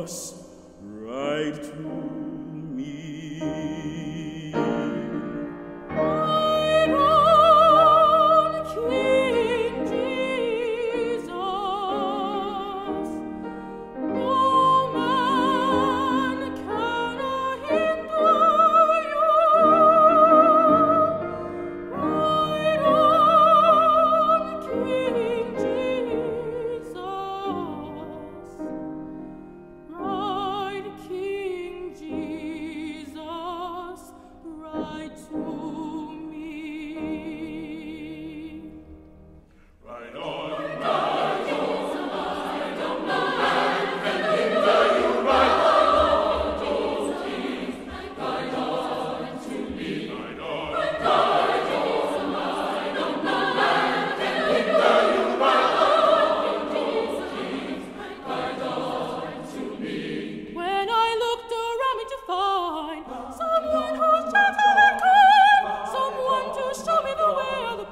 us right to me.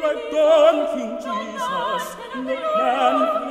Thank you, Jesus. Man,